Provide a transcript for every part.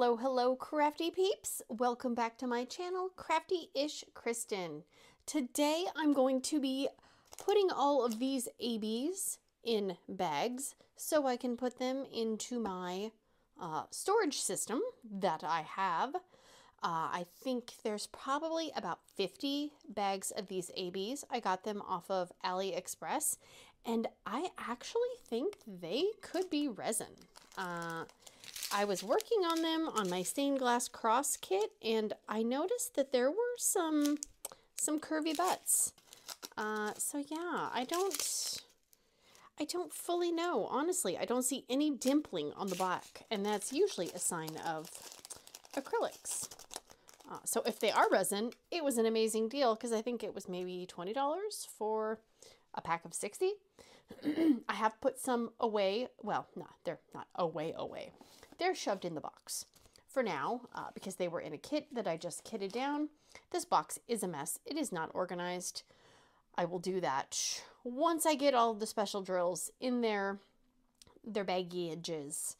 Hello, hello, crafty peeps. Welcome back to my channel, Crafty-ish Kristyn. Today I'm going to be putting all of these ABs in bags so I can put them into my uh, storage system that I have. Uh, I think there's probably about 50 bags of these ABs. I got them off of AliExpress and I actually think they could be resin. Uh, I was working on them on my stained glass cross kit and I noticed that there were some some curvy butts. Uh, so yeah, I don't I don't fully know. Honestly, I don't see any dimpling on the back and that's usually a sign of acrylics. Uh, so if they are resin, it was an amazing deal because I think it was maybe $20 for a pack of 60. I have put some away. Well, no, they're not away, away they're shoved in the box for now uh, because they were in a kit that I just kitted down. This box is a mess. It is not organized. I will do that once I get all the special drills in their their baggages.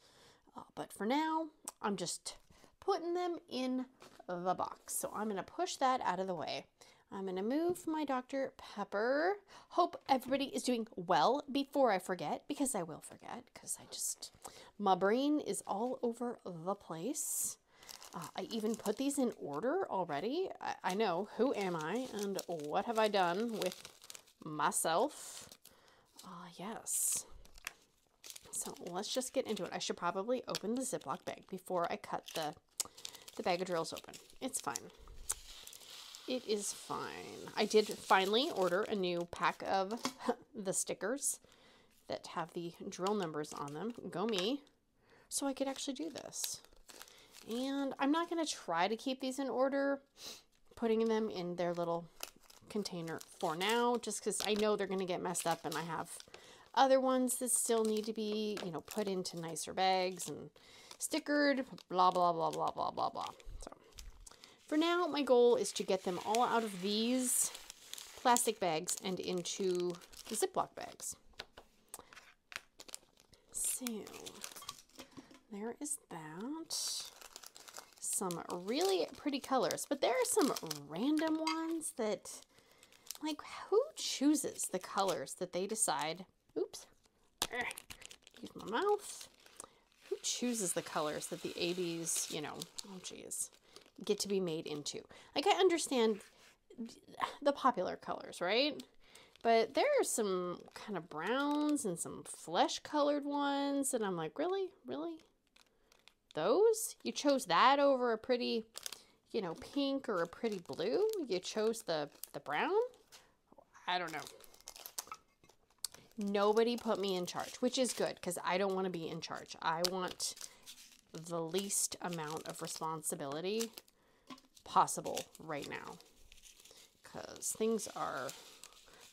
Uh, but for now, I'm just putting them in the box. So I'm going to push that out of the way. I'm going to move my Dr. Pepper. Hope everybody is doing well before I forget, because I will forget, because I just, my brain is all over the place. Uh, I even put these in order already. I, I know, who am I and what have I done with myself? Uh, yes. So let's just get into it. I should probably open the Ziploc bag before I cut the, the bag of drills open. It's fine. It is fine. I did finally order a new pack of the stickers that have the drill numbers on them. Go me. So I could actually do this. And I'm not going to try to keep these in order, putting them in their little container for now, just because I know they're going to get messed up and I have other ones that still need to be, you know, put into nicer bags and stickered, blah, blah, blah, blah, blah, blah, blah. For now, my goal is to get them all out of these plastic bags and into the Ziploc bags. So, there is that. Some really pretty colors, but there are some random ones that, like, who chooses the colors that they decide? Oops. Use my mouth. Who chooses the colors that the ABs, you know, oh geez, get to be made into. Like I understand the popular colors, right? But there are some kind of browns and some flesh colored ones and I'm like, really? Really? Those? You chose that over a pretty, you know, pink or a pretty blue? You chose the the brown? I don't know. Nobody put me in charge, which is good because I don't want to be in charge. I want the least amount of responsibility possible right now. Because things are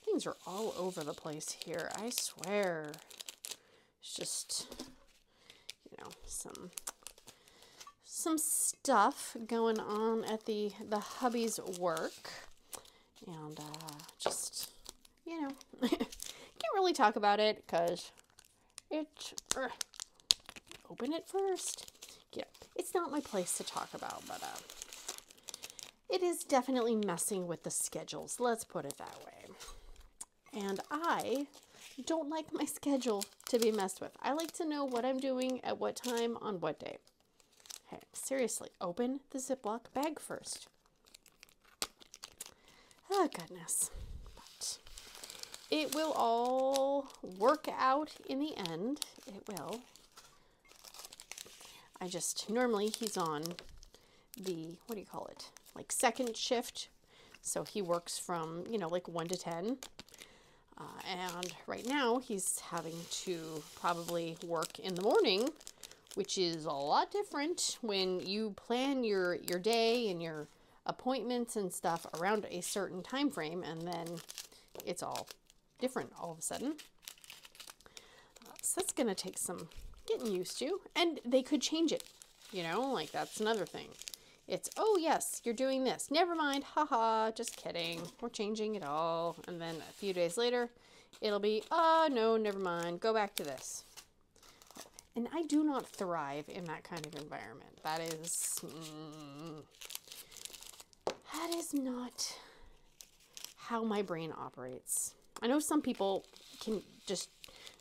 things are all over the place here I swear. It's just you know some some stuff going on at the the hubby's work. And uh, just you know can't really talk about it because it open it first. Yeah it's not my place to talk about but uh it is definitely messing with the schedules, let's put it that way. And I don't like my schedule to be messed with. I like to know what I'm doing at what time on what day. Hey, seriously, open the Ziploc bag first. Oh, goodness. But it will all work out in the end. It will. I just, normally he's on the, what do you call it? Like second shift. So he works from, you know, like 1 to 10. Uh, and right now he's having to probably work in the morning, which is a lot different when you plan your, your day and your appointments and stuff around a certain time frame and then it's all different all of a sudden. Uh, so that's going to take some getting used to. And they could change it, you know, like that's another thing. It's, oh yes, you're doing this. Never mind, haha, just kidding. We're changing it all. And then a few days later, it'll be, oh no, never mind, go back to this. And I do not thrive in that kind of environment. That is, mm, that is not how my brain operates. I know some people can just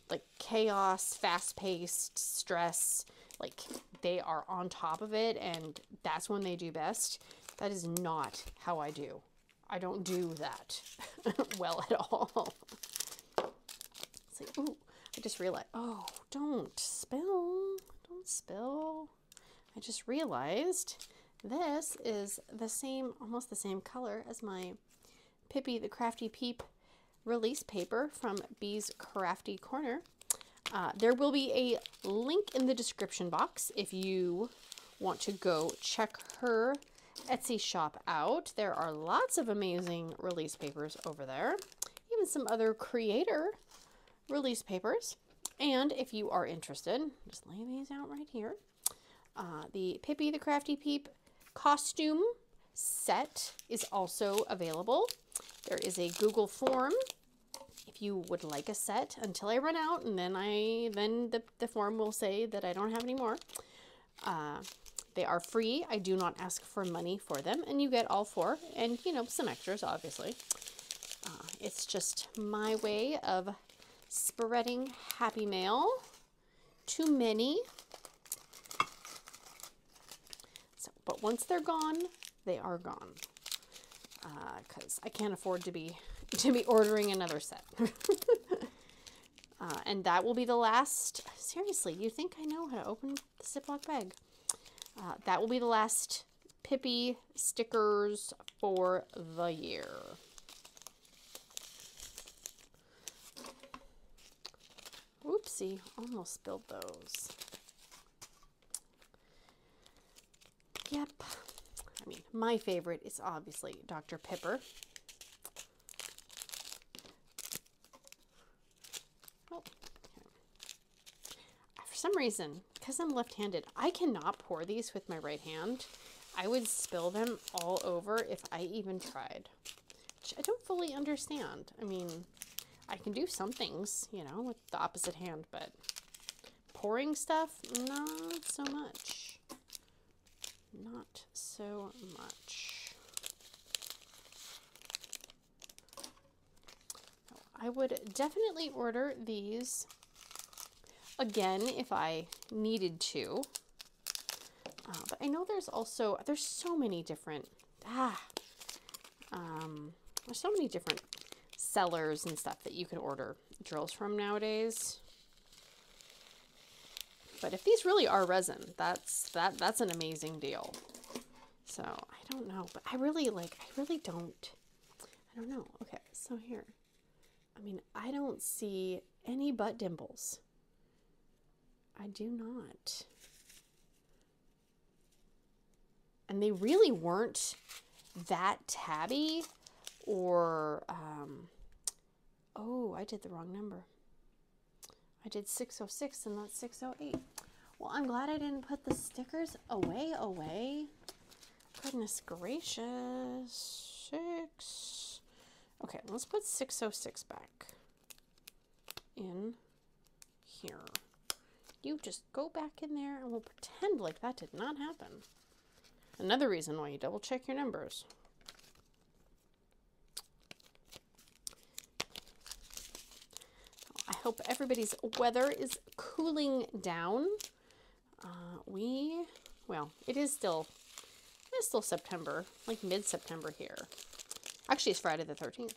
like chaos, fast paced, stress, like they are on top of it and that's when they do best. That is not how I do. I don't do that well at all. It's like, ooh, I just realized, oh, don't spill, don't spill. I just realized this is the same, almost the same color as my Pippy the Crafty Peep release paper from Bee's Crafty Corner. Uh, there will be a link in the description box if you want to go check her Etsy shop out. There are lots of amazing release papers over there, even some other creator release papers. And if you are interested, just lay these out right here. Uh, the Pippy the Crafty Peep costume set is also available. There is a Google form if you would like a set until I run out and then I then the, the form will say that I don't have any more. Uh, they are free. I do not ask for money for them and you get all four and you know some extras obviously. Uh, it's just my way of spreading happy mail to many. So, but once they're gone, they are gone because uh, I can't afford to be to be ordering another set. uh, and that will be the last. Seriously, you think I know how to open the Ziploc bag? Uh, that will be the last Pippy stickers for the year. Oopsie, almost spilled those. Yep. I mean, my favorite is obviously Dr. Pepper. Oh, For some reason, because I'm left-handed, I cannot pour these with my right hand. I would spill them all over if I even tried, which I don't fully understand. I mean, I can do some things, you know, with the opposite hand, but pouring stuff, not so much. Not so much. Oh, I would definitely order these again if I needed to. Uh, but I know there's also, there's so many different, ah, um, there's so many different sellers and stuff that you can order drills from nowadays. But if these really are resin, that's that that's an amazing deal. So I don't know, but I really like I really don't I don't know. Okay, so here. I mean, I don't see any butt dimples. I do not. And they really weren't that tabby or, um, oh, I did the wrong number. I did 606 and not 608. Well, I'm glad I didn't put the stickers away, away. Goodness gracious. Six. Okay, let's put 606 back in here. You just go back in there and we'll pretend like that did not happen. Another reason why you double check your numbers. I hope everybody's weather is cooling down. Uh, we, well, it is still, it is still September, like mid-September here. Actually, it's Friday the 13th.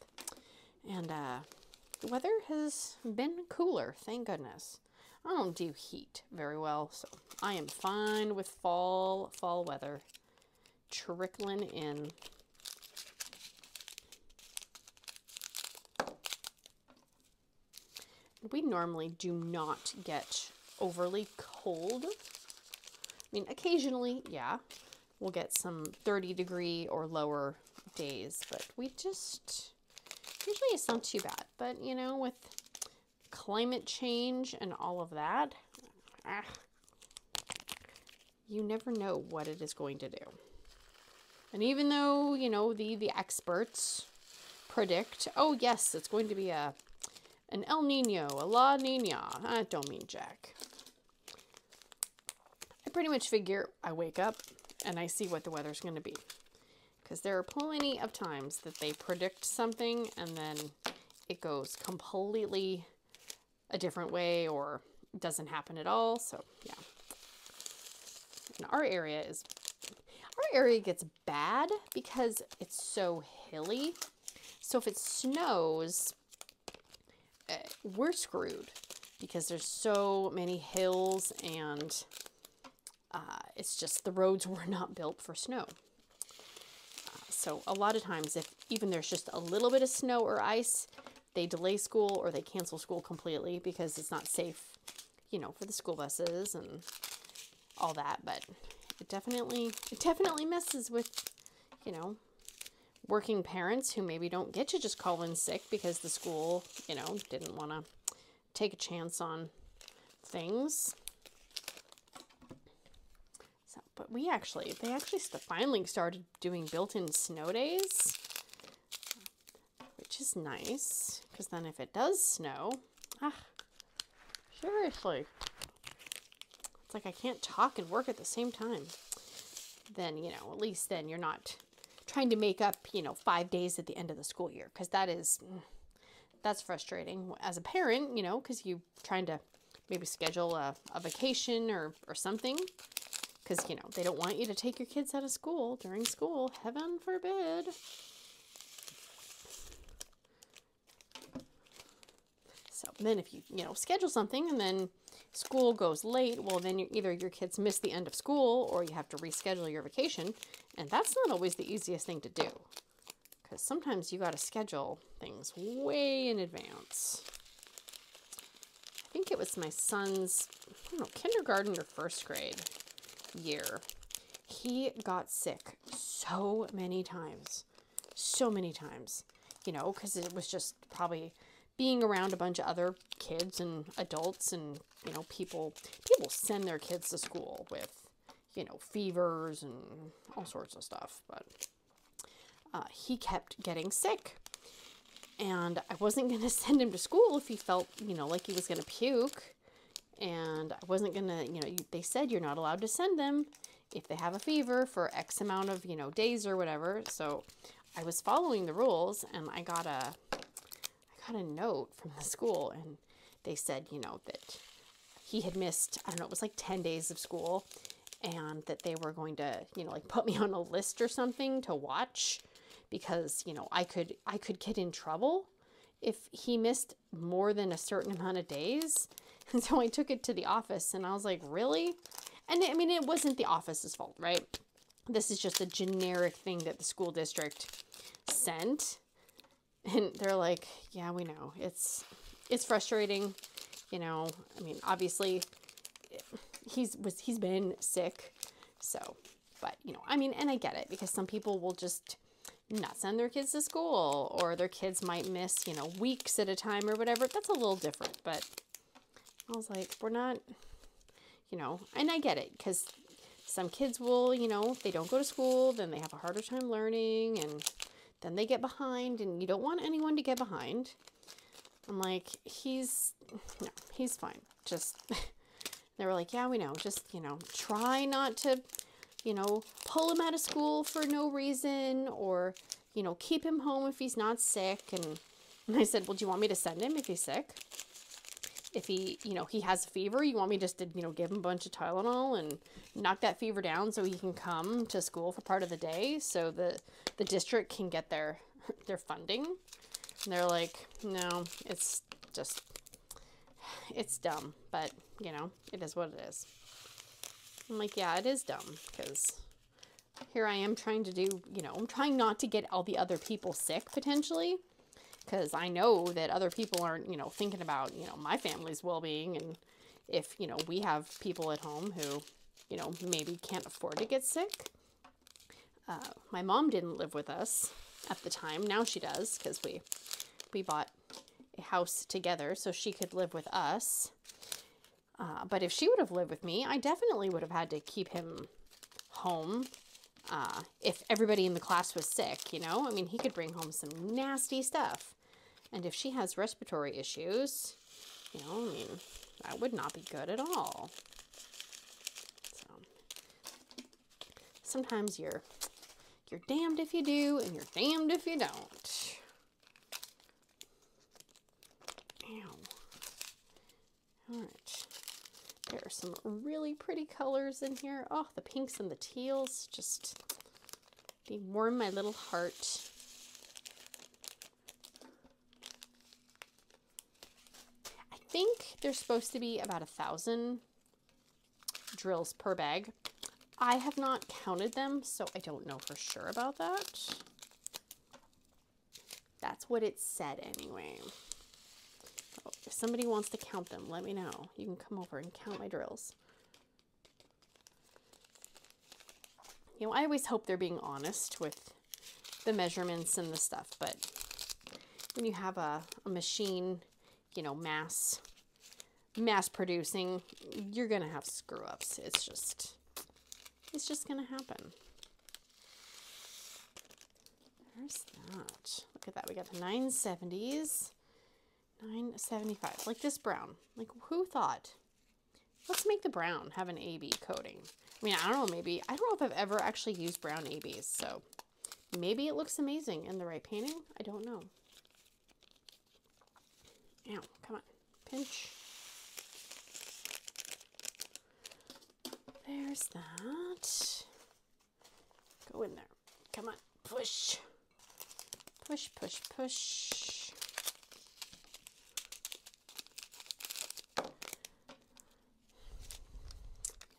And uh, the weather has been cooler, thank goodness. I don't do heat very well, so I am fine with fall, fall weather trickling in. We normally do not get overly cold. I mean, occasionally, yeah, we'll get some 30 degree or lower days, but we just, usually it's not too bad. But, you know, with climate change and all of that, ah, you never know what it is going to do. And even though, you know, the, the experts predict, oh yes, it's going to be a an El Nino, a La Nina. I don't mean Jack. I pretty much figure I wake up and I see what the weather's going to be. Because there are plenty of times that they predict something and then it goes completely a different way or doesn't happen at all. So, yeah. And our area is our area gets bad because it's so hilly. So if it snows, uh, we're screwed because there's so many hills and uh, it's just the roads were not built for snow. Uh, so a lot of times if even there's just a little bit of snow or ice, they delay school or they cancel school completely because it's not safe, you know, for the school buses and all that. But it definitely, it definitely messes with, you know, working parents who maybe don't get to just call in sick because the school, you know, didn't want to take a chance on things. So, but we actually, they actually finally started doing built-in snow days, is nice because then if it does snow, ah, seriously, it's like I can't talk and work at the same time. Then, you know, at least then you're not trying to make up, you know, five days at the end of the school year because that is mm, that's frustrating as a parent, you know, because you're trying to maybe schedule a, a vacation or, or something because, you know, they don't want you to take your kids out of school during school. Heaven forbid. So then if you, you know, schedule something and then school goes late, well, then either your kids miss the end of school or you have to reschedule your vacation. And that's not always the easiest thing to do because sometimes you got to schedule things way in advance. I think it was my son's, I don't know, kindergarten or first grade year. He got sick so many times. So many times. You know, because it was just probably being around a bunch of other kids and adults and, you know, people people send their kids to school with, you know, fevers and all sorts of stuff. But uh, he kept getting sick. And I wasn't going to send him to school if he felt, you know, like he was going to puke. And I wasn't going to, you know, they said you're not allowed to send them if they have a fever for X amount of, you know, days or whatever. So I was following the rules and I got a, got a note from the school and they said, you know, that he had missed, I don't know, it was like 10 days of school and that they were going to, you know, like put me on a list or something to watch because, you know, I could I could get in trouble if he missed more than a certain amount of days. And so I took it to the office and I was like, "Really?" And I mean, it wasn't the office's fault, right? This is just a generic thing that the school district sent. And they're like, "Yeah, we know. It's it's frustrating, you know. I mean, obviously he's was he's been sick. So, but, you know, I mean, and I get it because some people will just not send their kids to school or their kids might miss, you know, weeks at a time or whatever. That's a little different, but I was like, we're not, you know, and I get it because some kids will, you know, if they don't go to school, then they have a harder time learning and then they get behind and you don't want anyone to get behind. I'm like, he's, no, he's fine. Just, they were like, yeah, we know. Just, you know, try not to you know, pull him out of school for no reason or, you know, keep him home if he's not sick. And, and I said, well, do you want me to send him if he's sick? If he, you know, he has a fever, you want me just to, you know, give him a bunch of Tylenol and knock that fever down so he can come to school for part of the day so the, the district can get their, their funding? And they're like, no, it's just, it's dumb, but, you know, it is what it is. I'm like, yeah, it is dumb because here I am trying to do, you know, I'm trying not to get all the other people sick potentially because I know that other people aren't, you know, thinking about, you know, my family's well-being and if, you know, we have people at home who, you know, maybe can't afford to get sick. Uh, my mom didn't live with us at the time. Now she does because we we bought a house together so she could live with us. Uh, but if she would have lived with me, I definitely would have had to keep him home uh, if everybody in the class was sick, you know? I mean, he could bring home some nasty stuff. And if she has respiratory issues, you know, I mean, that would not be good at all. So, sometimes you're you're damned if you do and you're damned if you don't. Ow. All right. There are some really pretty colors in here. Oh, the pinks and the teals just they warm my little heart. Think there's supposed to be about a thousand drills per bag. I have not counted them, so I don't know for sure about that. That's what it said anyway. So if somebody wants to count them, let me know. You can come over and count my drills. You know, I always hope they're being honest with the measurements and the stuff, but when you have a, a machine, you know, mass mass producing, you're going to have screw ups. It's just it's just going to happen. There's that. Look at that. We got the 970s. 975. Like this brown. Like who thought? Let's make the brown have an AB coating. I mean, I don't know, maybe. I don't know if I've ever actually used brown ABs, so maybe it looks amazing in the right painting. I don't know. Ow, come on. Pinch. There's that. Go in there. Come on. Push. Push, push, push.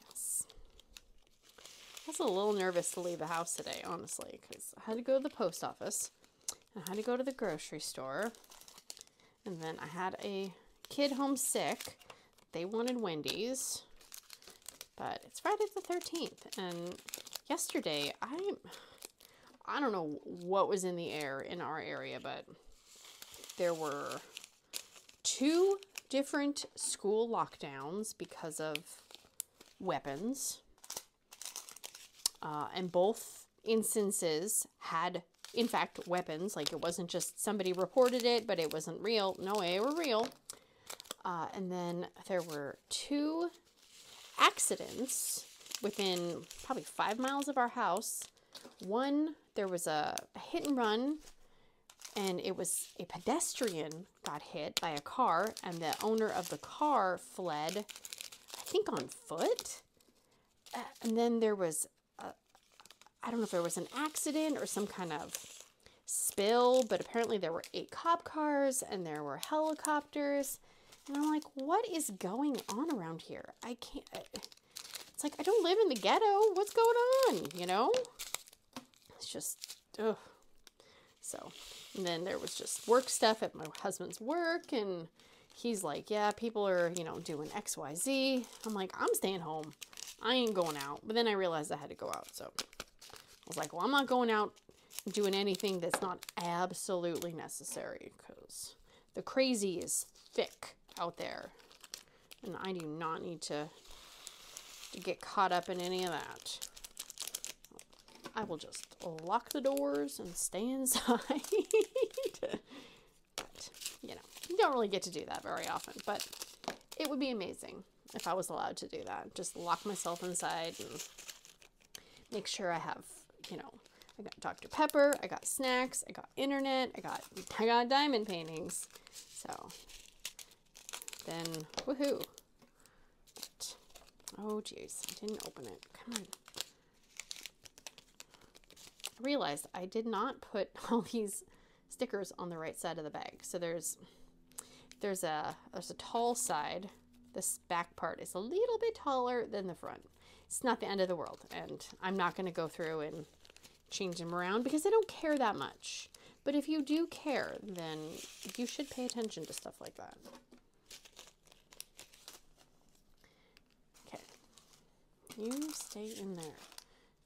Yes. I was a little nervous to leave the house today, honestly, because I had to go to the post office. I had to go to the grocery store. And then I had a kid homesick. They wanted Wendy's but it's Friday the 13th and yesterday I I don't know what was in the air in our area but there were two different school lockdowns because of weapons uh, and both instances had in fact weapons like it wasn't just somebody reported it but it wasn't real no they were real uh, and then there were two accidents within probably five miles of our house. One, there was a, hit and run, and it was a pedestrian got hit by a car, and the owner of the car fled, I think on foot. Uh, and then there was, I don't know if there was an accident or some kind of spill, but apparently there were eight cop cars and there were helicopters and I'm like, what is going on around here? I can't. It's like, I don't live in the ghetto. What's going on? You know? It's just, ugh. So, and then there was just work stuff at my husband's work, and he's like, yeah, people are, you know, doing XYZ. I'm like, I'm staying home. I ain't going out. But then I realized I had to go out. So was like, well, I'm not going out doing anything that's not absolutely necessary because the crazy is thick out there. And I do not need to, to get caught up in any of that. I will just lock the doors and stay inside. but, you know, you don't really get to do that very often. But it would be amazing if I was allowed to do that. Just lock myself inside and make sure I have, I got Dr. Pepper, I got snacks, I got internet, I got I got diamond paintings. So then woohoo. But, oh jeez, I didn't open it. Come on. I realized I did not put all these stickers on the right side of the bag. So there's there's a there's a tall side. This back part is a little bit taller than the front. It's not the end of the world, and I'm not going to go through and change them around because I don't care that much. But if you do care, then you should pay attention to stuff like that. Okay. You stay in there.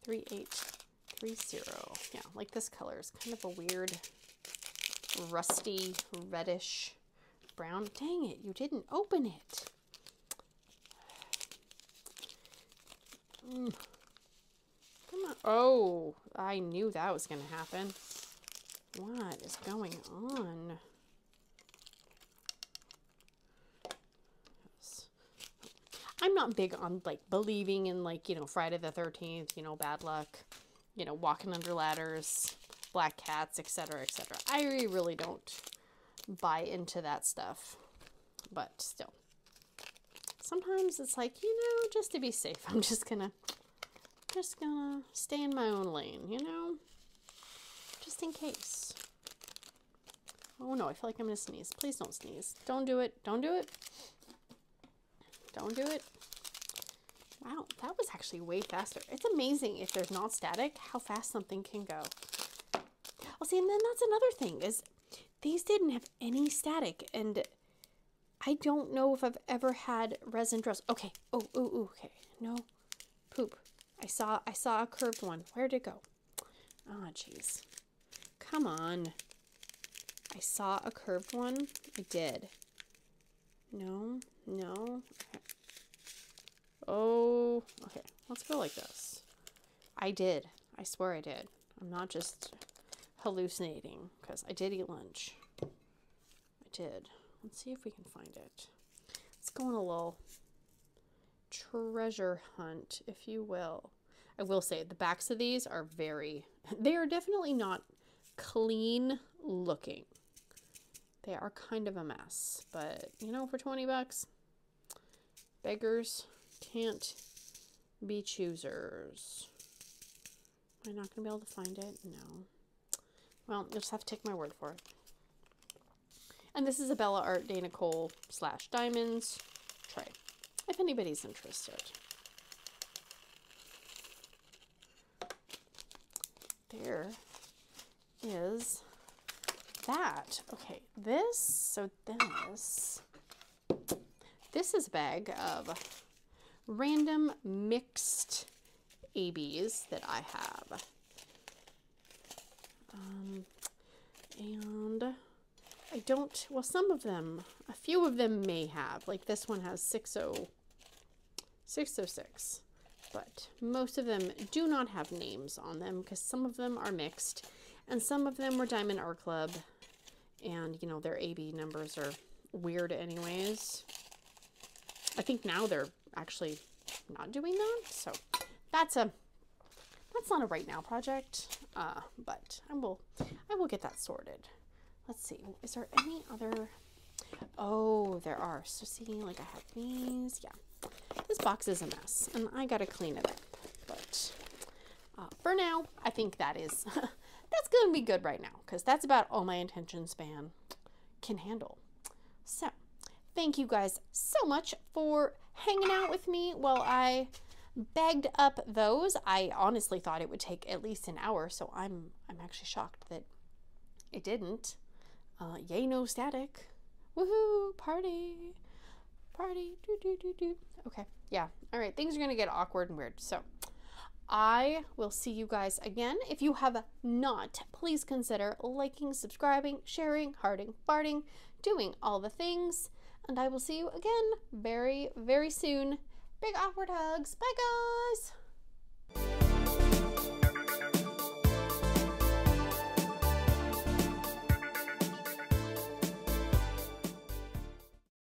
3830. Yeah, like this color is kind of a weird rusty reddish brown. Dang it, you didn't open it. Mm. Come on. Oh, I knew that was going to happen. What is going on? I'm not big on like believing in like, you know, Friday the 13th, you know, bad luck, you know, walking under ladders, black cats, etc., etc. I really don't buy into that stuff. But still. Sometimes it's like, you know, just to be safe, I'm just gonna just gonna stay in my own lane, you know? Just in case. Oh no, I feel like I'm gonna sneeze. Please don't sneeze. Don't do it. Don't do it. Don't do it. Wow, that was actually way faster. It's amazing if there's not static, how fast something can go. Well, see, and then that's another thing is these didn't have any static, and I don't know if I've ever had resin dress. Okay. Oh, oh, oh, okay. No poop. I saw I saw a curved one. Where'd it go? Oh, jeez. Come on. I saw a curved one. I did. No, no. Okay. Oh, okay. Let's go like this. I did. I swear I did. I'm not just hallucinating because I did eat lunch. I did. Let's see if we can find it. Let's go a little treasure hunt, if you will. I will say the backs of these are very, they are definitely not clean looking. They are kind of a mess, but you know, for 20 bucks, beggars can't be choosers. Am I not going to be able to find it? No. Well, you'll just have to take my word for it. And this is a Bella Art Dana Cole slash Diamonds tray, if anybody's interested. There is that. Okay, this, so this, this is a bag of random mixed ABs that I have. Um, and I don't, well, some of them, a few of them may have, like this one has 60, 606, but most of them do not have names on them because some of them are mixed and some of them were Diamond Art Club and you know their AB numbers are weird anyways. I think now they're actually not doing that, so that's a that's not a right now project, uh, but I will I will get that sorted. Let's see, is there any other? Oh, there are. So see, like I have these. Yeah, this box is a mess, and I gotta clean it up. But uh, for now, I think that is that's to be good right now because that's about all my attention span can handle. So, thank you guys so much for hanging out with me while I bagged up those. I honestly thought it would take at least an hour, so I'm I'm actually shocked that it didn't. Uh, yay, no static. Woohoo! Party! Party! Do, do, do, do. Okay, yeah. All right, things are going to get awkward and weird. So, I will see you guys again. If you have not, please consider liking, subscribing, sharing, hearting, farting, doing all the things. And I will see you again very, very soon. Big awkward hugs. Bye, guys.